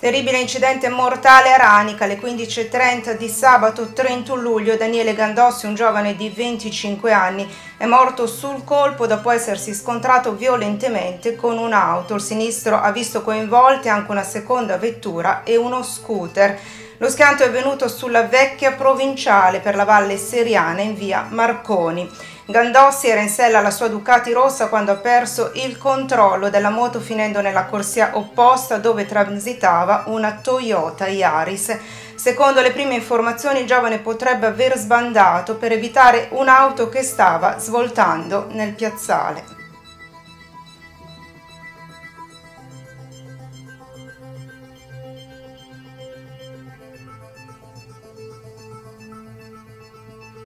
Terribile incidente mortale a Ranica alle 15.30 di sabato 31 luglio. Daniele Gandossi, un giovane di 25 anni, è morto sul colpo dopo essersi scontrato violentemente con un'auto. Il sinistro ha visto coinvolte anche una seconda vettura e uno scooter. Lo schianto è venuto sulla vecchia provinciale per la Valle Seriana in via Marconi. Gandossi era in sella alla sua Ducati rossa quando ha perso il controllo della moto finendo nella corsia opposta dove transitava una Toyota Yaris. Secondo le prime informazioni il giovane potrebbe aver sbandato per evitare un'auto che stava svoltando nel piazzale.